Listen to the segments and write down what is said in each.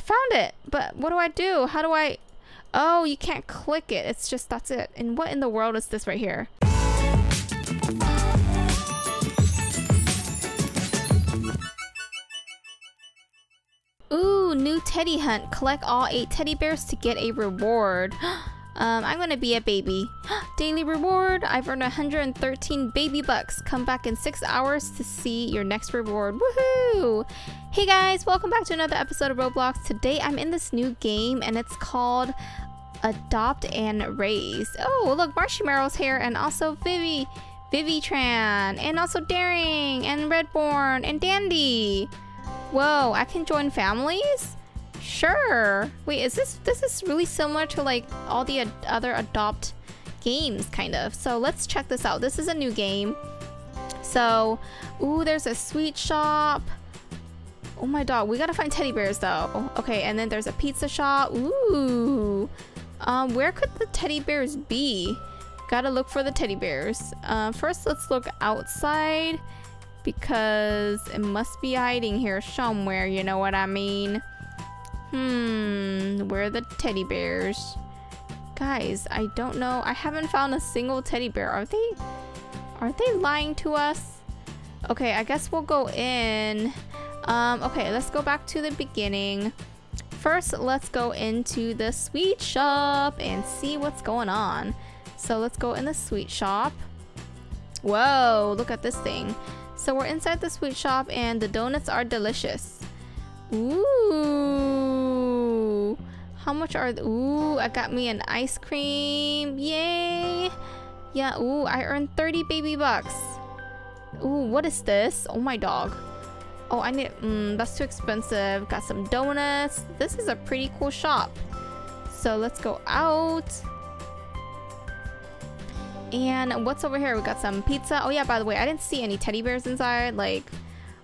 found it. But what do I do? How do I... Oh, you can't click it. It's just, that's it. And what in the world is this right here? Ooh, new teddy hunt. Collect all eight teddy bears to get a reward. Um, I'm gonna be a baby. Daily reward. I've earned 113 baby bucks. Come back in six hours to see your next reward. Woohoo! Hey guys, welcome back to another episode of Roblox. Today I'm in this new game and it's called Adopt and Raise. Oh, look, Marshmallow's here and also Vivi, Vivi-Tran, and also Daring, and Redborn, and Dandy. Whoa, I can join families? Sure. Wait, is this this is really similar to like all the ad other adopt games kind of. So let's check this out. This is a new game. So, ooh, there's a sweet shop. Oh my dog, we gotta find teddy bears though. Okay, and then there's a pizza shop. Ooh. Um, where could the teddy bears be? Gotta look for the teddy bears. Uh, first, let's look outside because it must be hiding here somewhere, you know what I mean? Hmm, where are the teddy bears? Guys, I don't know. I haven't found a single teddy bear. Are they are they lying to us? Okay, I guess we'll go in. Um, okay, let's go back to the beginning. First, let's go into the sweet shop and see what's going on. So let's go in the sweet shop. Whoa, look at this thing. So we're inside the sweet shop and the donuts are delicious. Ooh. How much are the, ooh, I got me an ice cream. Yay. Yeah, ooh, I earned 30 baby bucks. Ooh, what is this? Oh my dog. Oh, I need, mm, that's too expensive. Got some donuts. This is a pretty cool shop. So let's go out. And what's over here? We got some pizza. Oh yeah, by the way, I didn't see any teddy bears inside. Like,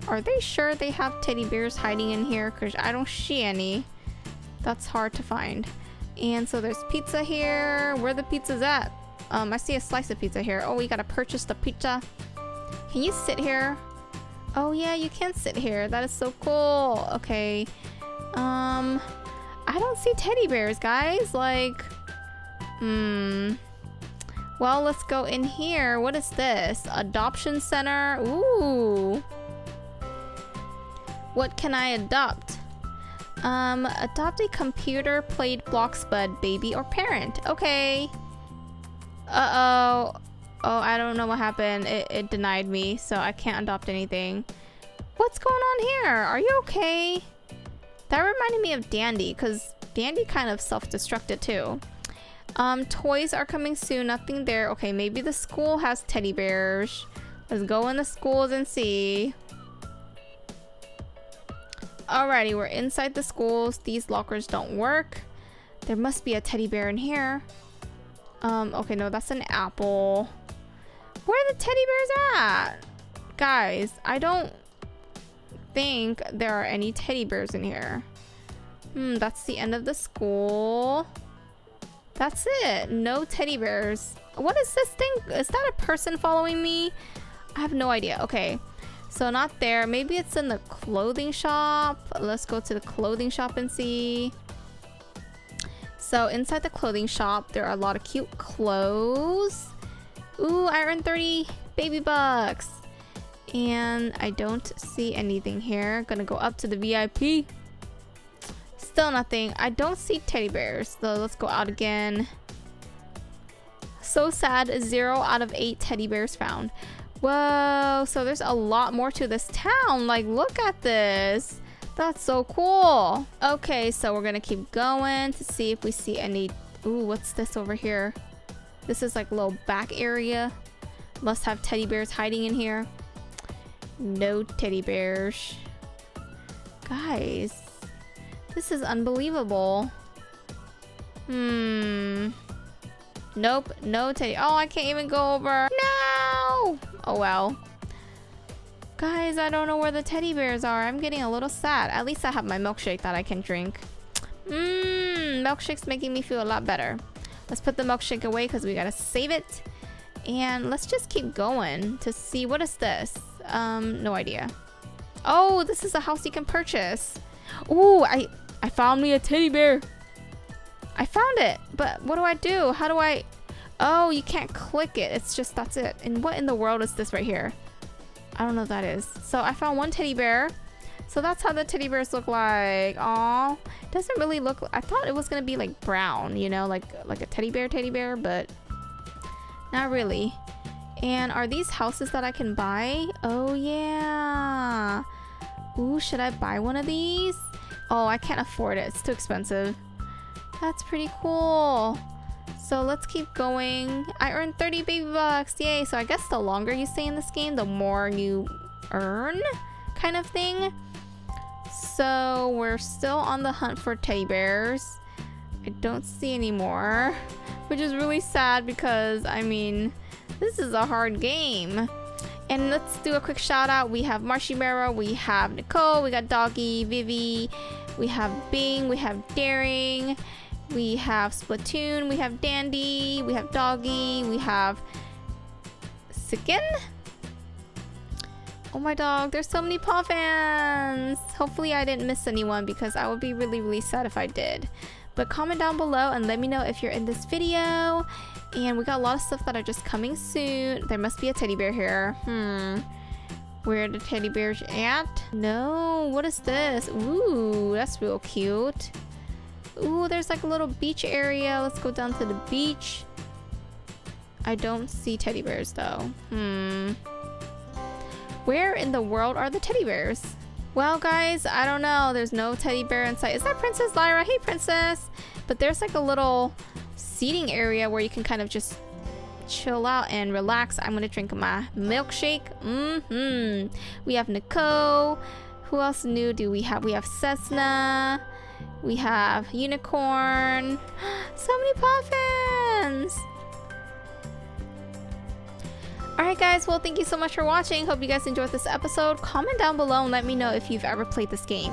are they sure they have teddy bears hiding in here? Because I don't see any. That's hard to find. And so there's pizza here. Where the pizza's at? Um, I see a slice of pizza here. Oh, we gotta purchase the pizza. Can you sit here? Oh yeah, you can sit here. That is so cool. Okay. Um, I don't see teddy bears, guys. Like, hmm. Well, let's go in here. What is this? Adoption center. Ooh. What can I adopt? Um, adopt a computer played Bloxbud baby or parent. Okay. Uh-oh. Oh, I don't know what happened. It, it denied me, so I can't adopt anything. What's going on here? Are you okay? That reminded me of Dandy, because Dandy kind of self-destructed too. Um, toys are coming soon. Nothing there. Okay, maybe the school has teddy bears. Let's go in the schools and see. Alrighty, we're inside the schools. These lockers don't work. There must be a teddy bear in here. Um, okay, no, that's an apple. Where are the teddy bears at? Guys, I don't think there are any teddy bears in here. Hmm, that's the end of the school. That's it. No teddy bears. What is this thing? Is that a person following me? I have no idea. Okay. So not there. Maybe it's in the clothing shop. Let's go to the clothing shop and see. So inside the clothing shop, there are a lot of cute clothes. Ooh, I earned 30 baby bucks. And I don't see anything here. Gonna go up to the VIP. Still nothing. I don't see teddy bears. So let's go out again. So sad. Zero out of eight teddy bears found. Whoa, so there's a lot more to this town. Like, look at this. That's so cool. Okay, so we're gonna keep going to see if we see any... Ooh, what's this over here? This is like a little back area. Must have teddy bears hiding in here. No teddy bears. Guys, this is unbelievable. Hmm. Nope, no teddy. Oh, I can't even go over. No! Oh well. Guys, I don't know where the teddy bears are. I'm getting a little sad. At least I have my milkshake that I can drink. Mmm, milkshake's making me feel a lot better. Let's put the milkshake away because we gotta save it. And let's just keep going to see, what is this? Um, no idea. Oh, this is a house you can purchase. Ooh, I, I found me a teddy bear. I found it, but what do I do? How do I... Oh, you can't click it. It's just, that's it. And what in the world is this right here? I don't know what that is. So I found one teddy bear. So that's how the teddy bears look like. Aw. Doesn't really look... I thought it was going to be like brown, you know, like, like a teddy bear teddy bear, but not really. And are these houses that I can buy? Oh, yeah. Ooh, should I buy one of these? Oh, I can't afford it. It's too expensive. That's pretty cool. So let's keep going. I earned 30 baby bucks. Yay. So I guess the longer you stay in this game, the more you earn kind of thing. So we're still on the hunt for teddy bears. I don't see any more, which is really sad because, I mean, this is a hard game. And let's do a quick shout out. We have Marshy Marshmallow, we have Nicole, we got Doggy, Vivi, we have Bing, we have Daring, we have Splatoon, we have Dandy, we have Doggy, we have Sicken. Oh my dog, there's so many paw fans! Hopefully I didn't miss anyone because I would be really, really sad if I did. But comment down below and let me know if you're in this video. And we got a lot of stuff that are just coming soon. There must be a teddy bear here. Hmm. Where the teddy bears at? No, what is this? Ooh, that's real cute. Ooh, there's like a little beach area. Let's go down to the beach. I don't see teddy bears though. Hmm. Where in the world are the teddy bears? Well, guys, I don't know. There's no teddy bear in sight. Is that Princess Lyra? Hey, Princess. But there's like a little seating area where you can kind of just chill out and relax. I'm gonna drink my milkshake. Mm-hmm. We have Nicole. Who else new do we have? We have Cessna. We have Unicorn. so many paw fans! Alright guys, well thank you so much for watching. Hope you guys enjoyed this episode. Comment down below and let me know if you've ever played this game.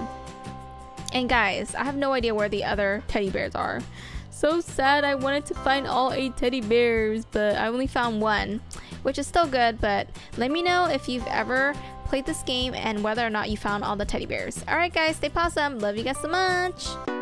And guys, I have no idea where the other teddy bears are. So sad I wanted to find all eight teddy bears, but I only found one. Which is still good, but let me know if you've ever played this game and whether or not you found all the teddy bears. Alright guys, stay pawesome. Love you guys so much.